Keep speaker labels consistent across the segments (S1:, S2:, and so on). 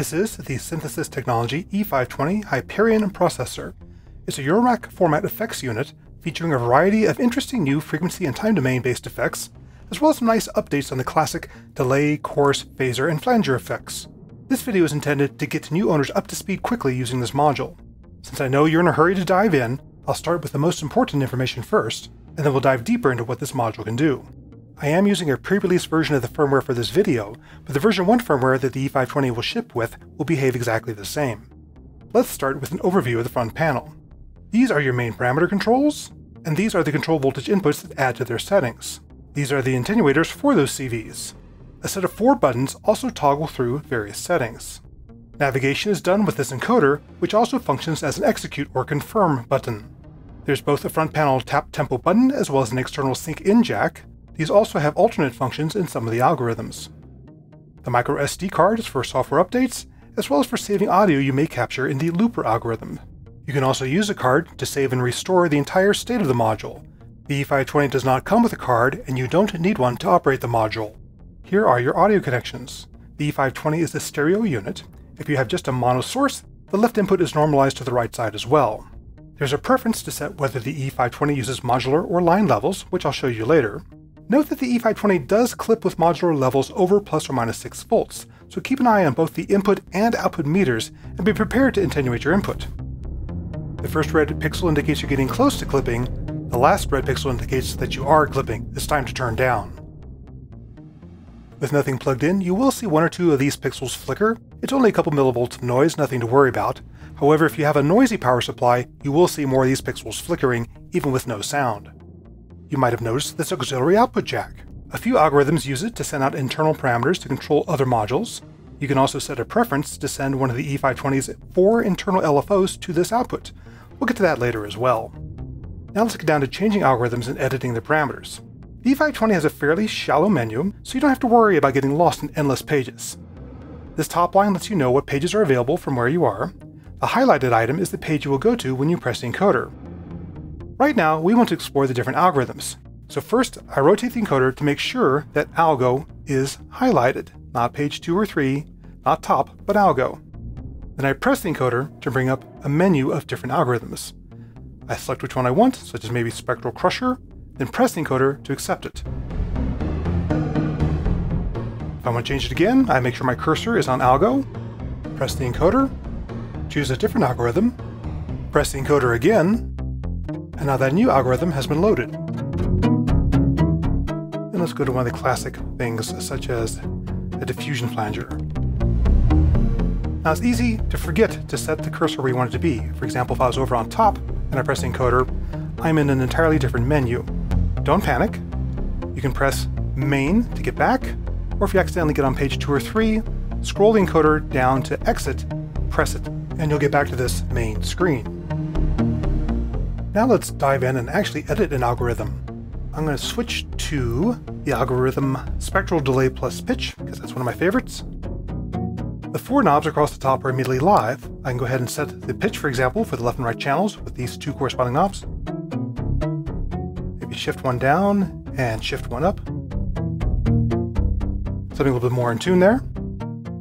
S1: This is the Synthesis Technology E520 Hyperion processor. It's a Eurorack format effects unit featuring a variety of interesting new frequency and time domain based effects, as well as some nice updates on the classic delay, chorus, phaser, and flanger effects. This video is intended to get new owners up to speed quickly using this module. Since I know you're in a hurry to dive in, I'll start with the most important information first, and then we'll dive deeper into what this module can do. I am using a pre-release version of the firmware for this video, but the version 1 firmware that the E520 will ship with will behave exactly the same. Let's start with an overview of the front panel. These are your main parameter controls, and these are the control voltage inputs that add to their settings. These are the attenuators for those CVs. A set of four buttons also toggle through various settings. Navigation is done with this encoder, which also functions as an execute or confirm button. There's both a front panel tap tempo button as well as an external sync in jack, these also have alternate functions in some of the algorithms. The micro SD card is for software updates, as well as for saving audio you may capture in the looper algorithm. You can also use a card to save and restore the entire state of the module. The E520 does not come with a card, and you don't need one to operate the module. Here are your audio connections. The E520 is a stereo unit. If you have just a mono source, the left input is normalized to the right side as well. There's a preference to set whether the E520 uses modular or line levels, which I'll show you later. Note that the E520 does clip with modular levels over plus or minus 6 volts, so keep an eye on both the input and output meters and be prepared to attenuate your input. The first red pixel indicates you're getting close to clipping, the last red pixel indicates that you are clipping, it's time to turn down. With nothing plugged in, you will see one or two of these pixels flicker. It's only a couple millivolts of noise, nothing to worry about. However, if you have a noisy power supply, you will see more of these pixels flickering, even with no sound. You might have noticed this auxiliary output jack. A few algorithms use it to send out internal parameters to control other modules. You can also set a preference to send one of the E520's four internal LFOs to this output. We'll get to that later as well. Now let's get down to changing algorithms and editing the parameters. The E520 has a fairly shallow menu, so you don't have to worry about getting lost in endless pages. This top line lets you know what pages are available from where you are. The highlighted item is the page you will go to when you press encoder. Right now, we want to explore the different algorithms. So first, I rotate the encoder to make sure that algo is highlighted, not page 2 or 3, not top, but algo. Then I press the encoder to bring up a menu of different algorithms. I select which one I want, such as maybe Spectral Crusher, then press the encoder to accept it. If I want to change it again, I make sure my cursor is on algo, press the encoder, choose a different algorithm, press the encoder again, and now that new algorithm has been loaded. And let's go to one of the classic things, such as a diffusion flanger. Now it's easy to forget to set the cursor where you want it to be. For example, if I was over on top and I press encoder, I'm in an entirely different menu. Don't panic. You can press main to get back, or if you accidentally get on page two or three, scroll the encoder down to exit, press it, and you'll get back to this main screen. Now let's dive in and actually edit an algorithm. I'm going to switch to the algorithm Spectral Delay plus Pitch, because that's one of my favorites. The four knobs across the top are immediately live. I can go ahead and set the pitch, for example, for the left and right channels with these two corresponding knobs. Maybe shift one down and shift one up. Something a little bit more in tune there.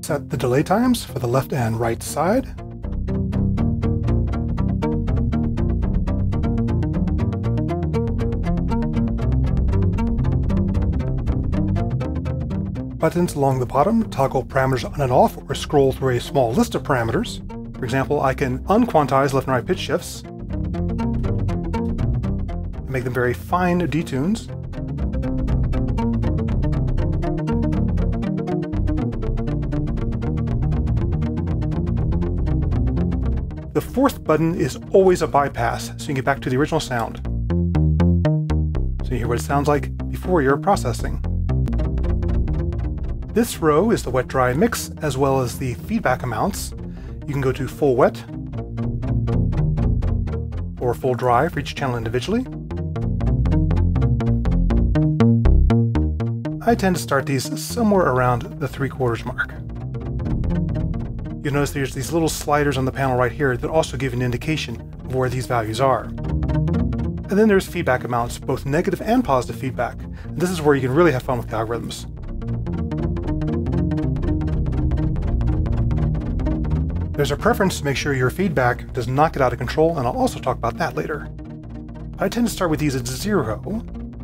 S1: Set the delay times for the left and right side. Buttons along the bottom toggle parameters on and off or scroll through a small list of parameters. For example, I can unquantize left and right pitch shifts and make them very fine detunes. The fourth button is always a bypass, so you can get back to the original sound. So you hear what it sounds like before you're processing. This row is the wet-dry mix, as well as the feedback amounts. You can go to full wet, or full dry for each channel individually. I tend to start these somewhere around the 3 quarters mark. You'll notice there's these little sliders on the panel right here that also give an indication of where these values are. And then there's feedback amounts, both negative and positive feedback. And this is where you can really have fun with the algorithms. There's a preference to make sure your feedback does not get out of control, and I'll also talk about that later. I tend to start with these at zero,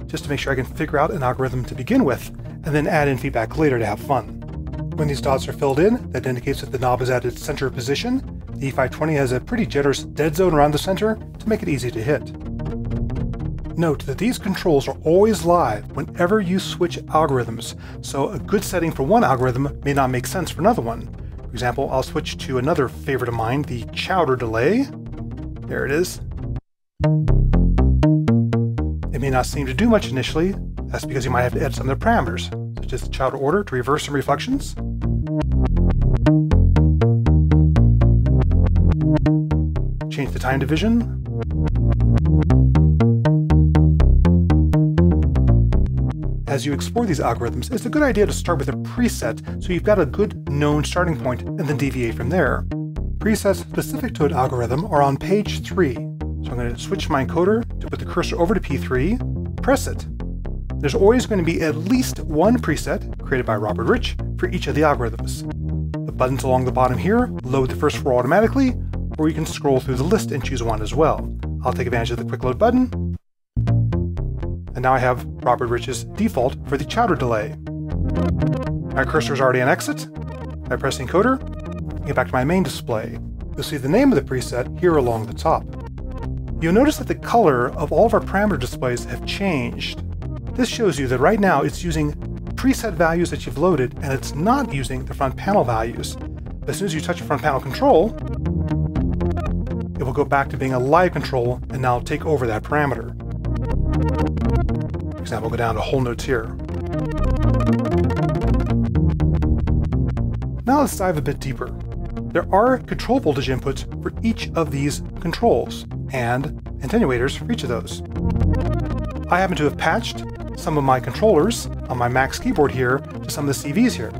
S1: just to make sure I can figure out an algorithm to begin with, and then add in feedback later to have fun. When these dots are filled in, that indicates that the knob is at its center position. The E520 has a pretty generous dead zone around the center to make it easy to hit. Note that these controls are always live whenever you switch algorithms, so a good setting for one algorithm may not make sense for another one, example, I'll switch to another favorite of mine, the chowder delay. There it is. It may not seem to do much initially. That's because you might have to edit some of the parameters, such as the chowder order to reverse some reflections. Change the time division, as you explore these algorithms, it's a good idea to start with a preset so you've got a good known starting point and then deviate from there. Presets specific to an algorithm are on page 3. So I'm going to switch my encoder to put the cursor over to P3, press it. There's always going to be at least one preset created by Robert Rich for each of the algorithms. The buttons along the bottom here load the first four automatically, or you can scroll through the list and choose one as well. I'll take advantage of the quick load button and now I have Robert Rich's default for the chowder delay. My cursor is already on exit. I press encoder, get back to my main display. You'll see the name of the preset here along the top. You'll notice that the color of all of our parameter displays have changed. This shows you that right now it's using preset values that you've loaded and it's not using the front panel values. As soon as you touch the front panel control, it will go back to being a live control and now take over that parameter example, go down to whole notes here. Now let's dive a bit deeper. There are control voltage inputs for each of these controls, and attenuators for each of those. I happen to have patched some of my controllers on my Max keyboard here to some of the CVs here.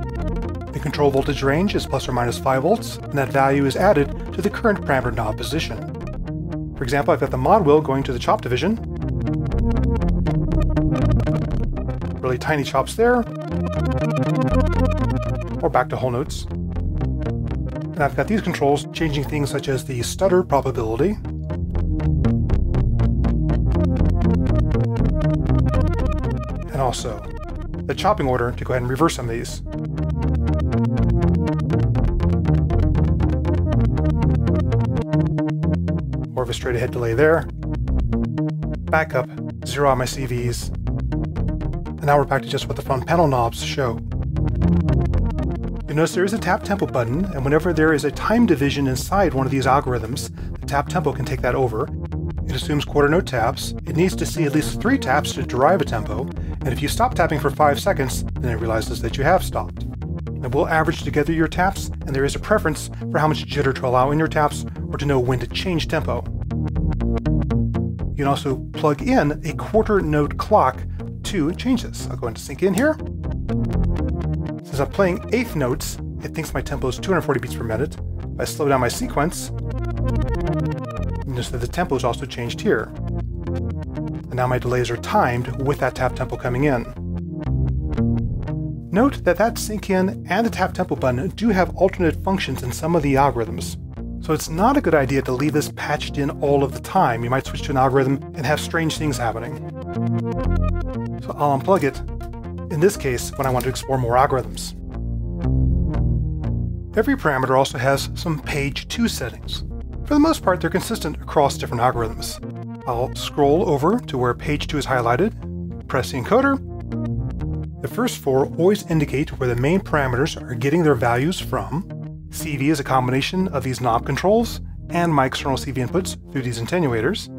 S1: The control voltage range is plus or minus 5 volts, and that value is added to the current parameter knob position. For example, I've got the mod wheel going to the chop division, really tiny chops there. Or back to whole notes. And I've got these controls changing things such as the stutter probability. And also the chopping order to go ahead and reverse some of these. More of a straight ahead delay there. Back up, zero on my CVs, and now we're back to just what the front panel knobs show. You notice there is a tap tempo button, and whenever there is a time division inside one of these algorithms, the tap tempo can take that over. It assumes quarter note taps. It needs to see at least three taps to derive a tempo, and if you stop tapping for five seconds, then it realizes that you have stopped. And we'll average together your taps, and there is a preference for how much jitter to allow in your taps or to know when to change tempo. You can also plug in a quarter note clock to change this. I'll go into sync in here. Since I'm playing eighth notes, it thinks my tempo is 240 beats per minute. If I slow down my sequence, notice that the tempo is also changed here. And now my delays are timed with that tap tempo coming in. Note that that sync in and the tap tempo button do have alternate functions in some of the algorithms. So it's not a good idea to leave this patched in all of the time. You might switch to an algorithm and have strange things happening. So I'll unplug it, in this case when I want to explore more algorithms. Every parameter also has some page 2 settings. For the most part, they're consistent across different algorithms. I'll scroll over to where page 2 is highlighted, press the encoder. The first four always indicate where the main parameters are getting their values from. CV is a combination of these knob controls, and my external CV inputs through these attenuators.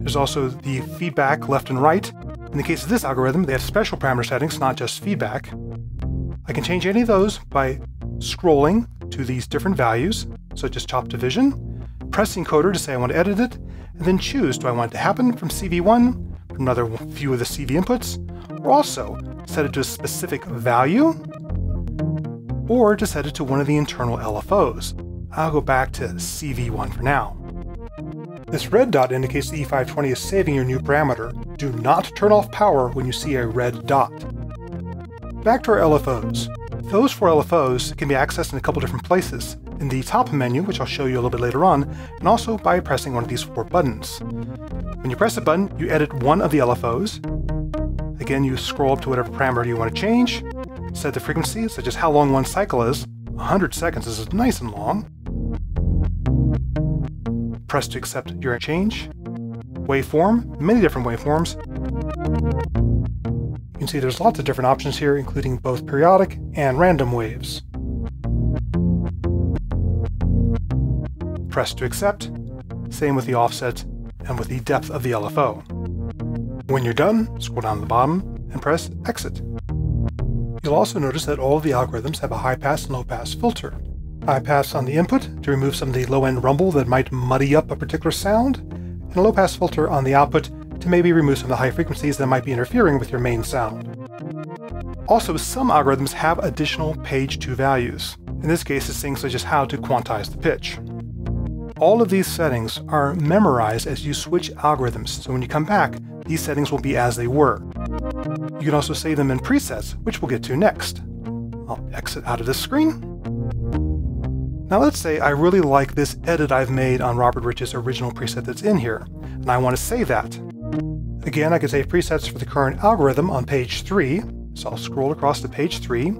S1: There's also the feedback left and right. In the case of this algorithm, they have special parameter settings, not just feedback. I can change any of those by scrolling to these different values, such as chop division, press encoder to say I want to edit it, and then choose do I want it to happen from CV1, from another few of the CV inputs, or also set it to a specific value, or to set it to one of the internal LFOs. I'll go back to CV1 for now. This red dot indicates the E520 is saving your new parameter. Do not turn off power when you see a red dot. Back to our LFOs. Those four LFOs can be accessed in a couple different places. In the top menu, which I'll show you a little bit later on, and also by pressing one of these four buttons. When you press a button, you edit one of the LFOs. Again, you scroll up to whatever parameter you want to change, set the frequency, such as how long one cycle is. 100 seconds this is nice and long. Press to accept your change. Waveform, many different waveforms. You can see there's lots of different options here, including both periodic and random waves. Press to accept. Same with the offset and with the depth of the LFO. When you're done, scroll down to the bottom and press exit. You'll also notice that all of the algorithms have a high pass and low pass filter. High pass on the input to remove some of the low end rumble that might muddy up a particular sound, and a low pass filter on the output to maybe remove some of the high frequencies that might be interfering with your main sound. Also, some algorithms have additional page 2 values. In this case, it's things such as how to quantize the pitch. All of these settings are memorized as you switch algorithms, so when you come back, these settings will be as they were. You can also save them in presets, which we'll get to next. I'll exit out of this screen now let's say I really like this edit I've made on Robert Rich's original preset that's in here, and I want to save that. Again, I can save presets for the current algorithm on page 3, so I'll scroll across to page 3,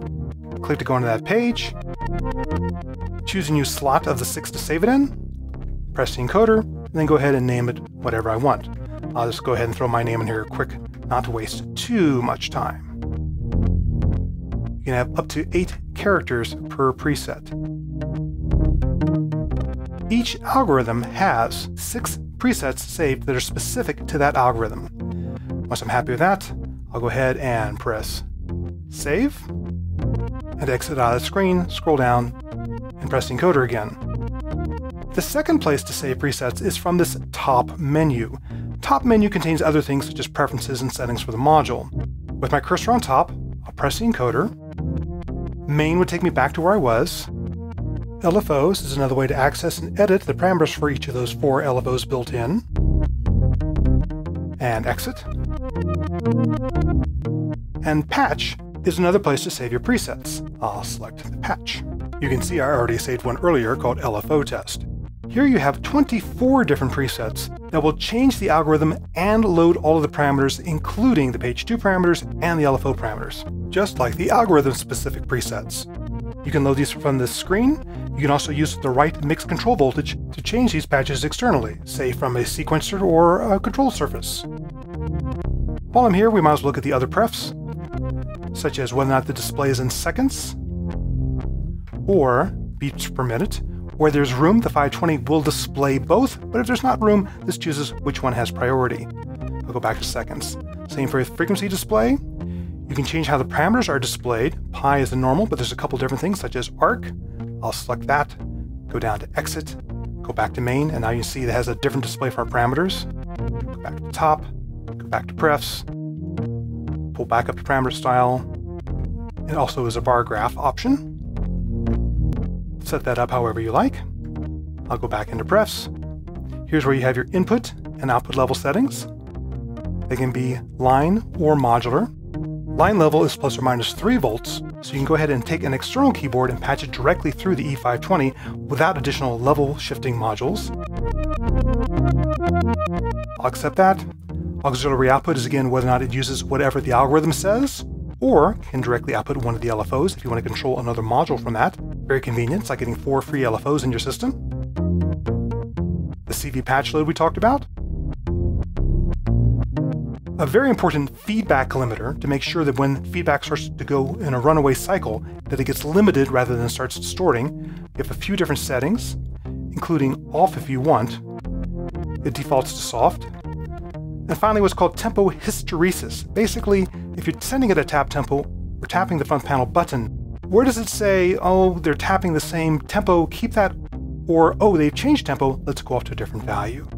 S1: click to go into that page, choose a new slot of the 6 to save it in, press the encoder, and then go ahead and name it whatever I want. I'll just go ahead and throw my name in here quick, not to waste too much time. You can have up to 8 characters per preset. Each algorithm has six presets saved that are specific to that algorithm. Once I'm happy with that, I'll go ahead and press Save, and exit out of the screen, scroll down, and press encoder again. The second place to save presets is from this top menu. Top menu contains other things such as preferences and settings for the module. With my cursor on top, I'll press the encoder. Main would take me back to where I was, LFOs is another way to access and edit the parameters for each of those four LFOs built in. And exit. And patch is another place to save your presets. I'll select the patch. You can see I already saved one earlier called LFO test. Here you have 24 different presets that will change the algorithm and load all of the parameters, including the page 2 parameters and the LFO parameters, just like the algorithm-specific presets. You can load these from this screen, you can also use the right mix control voltage to change these patches externally, say from a sequencer or a control surface. While I'm here, we might as well look at the other prefs, such as whether or not the display is in seconds, or beats per minute. Where there's room, the 520 will display both, but if there's not room, this chooses which one has priority. I'll go back to seconds. Same for frequency display. You can change how the parameters are displayed. Pie is the normal, but there's a couple different things such as arc, I'll select that, go down to exit, go back to main, and now you see it has a different display for our parameters. Go back to top, go back to prefs, pull back up to parameter style. It also is a bar graph option. Set that up however you like. I'll go back into prefs. Here's where you have your input and output level settings. They can be line or modular. Line level is plus or minus 3 volts, so you can go ahead and take an external keyboard and patch it directly through the E520 without additional level shifting modules. I'll accept that. Auxiliary output is again whether or not it uses whatever the algorithm says, or can directly output one of the LFOs if you want to control another module from that. Very convenient, it's like getting four free LFOs in your system. The CV patch load we talked about, a very important feedback limiter to make sure that when feedback starts to go in a runaway cycle, that it gets limited rather than starts distorting. You have a few different settings, including off if you want. It defaults to soft. And finally, what's called tempo hysteresis. Basically, if you're sending it a tap tempo or tapping the front panel button, where does it say, oh, they're tapping the same tempo, keep that, or oh, they've changed tempo, let's go off to a different value.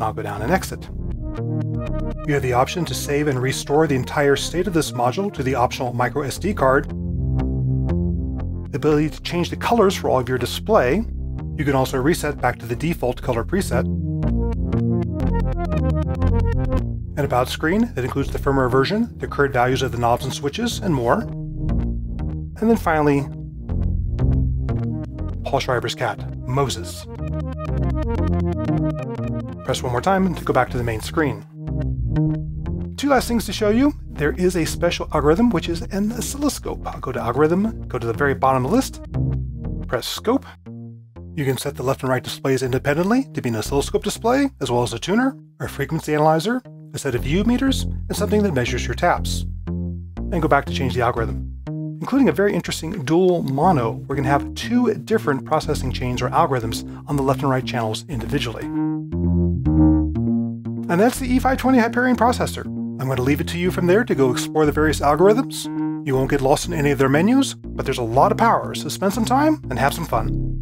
S1: I'll go down and exit. You have the option to save and restore the entire state of this module to the optional micro SD card, the ability to change the colors for all of your display. You can also reset back to the default color preset. An About screen that includes the firmware version, the current values of the knobs and switches, and more. And then finally, Paul Schreiber's cat, Moses. Press one more time to go back to the main screen. Two last things to show you. There is a special algorithm, which is an oscilloscope. I'll go to Algorithm, go to the very bottom of the list, press Scope. You can set the left and right displays independently to be an oscilloscope display, as well as a tuner, a frequency analyzer, a set of U meters, and something that measures your taps. And go back to change the algorithm. Including a very interesting dual mono, we're going to have two different processing chains or algorithms on the left and right channels individually. And that's the E520 Hyperion processor. I'm going to leave it to you from there to go explore the various algorithms. You won't get lost in any of their menus, but there's a lot of power, so spend some time and have some fun.